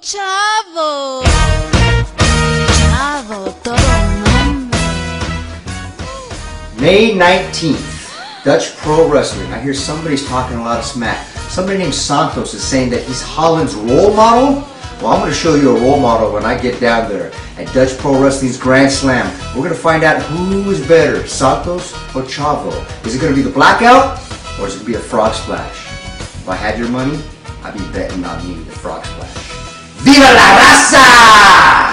chavo. Chavo, todo nombre. May 19th, Dutch Pro Wrestling. I hear somebody's talking a lot of smack. Somebody named Santos is saying that he's Holland's role model. Well, I'm going to show you a role model when I get down there at Dutch Pro Wrestling's Grand Slam. We're going to find out who is better, Santos or Chavo. Is it going to be the blackout or is it going to be a frog splash? If I had your money, I'd be betting on me, the frog splash. Viva la raza!